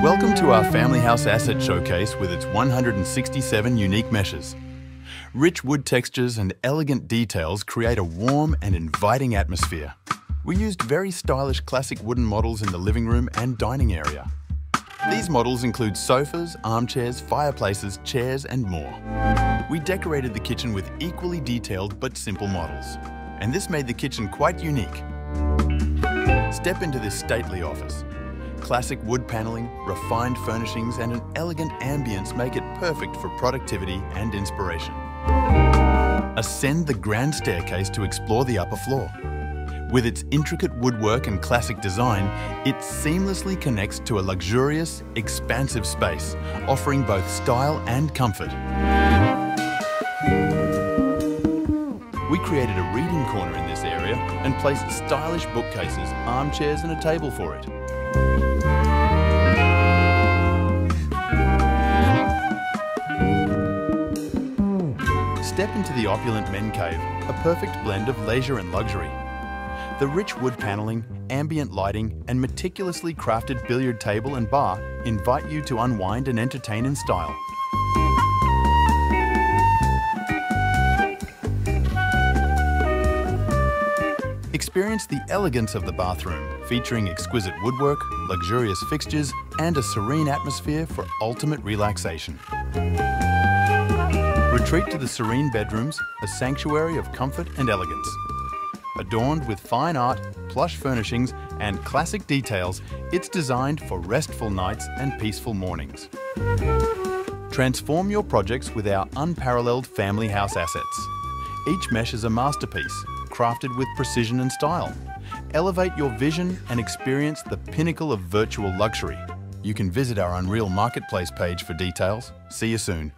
Welcome to our Family House Asset Showcase with its 167 unique meshes. Rich wood textures and elegant details create a warm and inviting atmosphere. We used very stylish classic wooden models in the living room and dining area. These models include sofas, armchairs, fireplaces, chairs and more. We decorated the kitchen with equally detailed but simple models. And this made the kitchen quite unique. Step into this stately office. Classic wood panelling, refined furnishings and an elegant ambience make it perfect for productivity and inspiration. Ascend the grand staircase to explore the upper floor. With its intricate woodwork and classic design, it seamlessly connects to a luxurious, expansive space, offering both style and comfort. We created a reading corner in this area and placed stylish bookcases, armchairs and a table for it. Step into the opulent men cave, a perfect blend of leisure and luxury. The rich wood panelling, ambient lighting, and meticulously crafted billiard table and bar invite you to unwind and entertain in style. Experience the elegance of the bathroom, featuring exquisite woodwork, luxurious fixtures, and a serene atmosphere for ultimate relaxation. Retreat to the serene bedrooms, a sanctuary of comfort and elegance. Adorned with fine art, plush furnishings, and classic details, it's designed for restful nights and peaceful mornings. Transform your projects with our unparalleled family house assets. Each mesh is a masterpiece, crafted with precision and style. Elevate your vision and experience the pinnacle of virtual luxury. You can visit our Unreal Marketplace page for details. See you soon.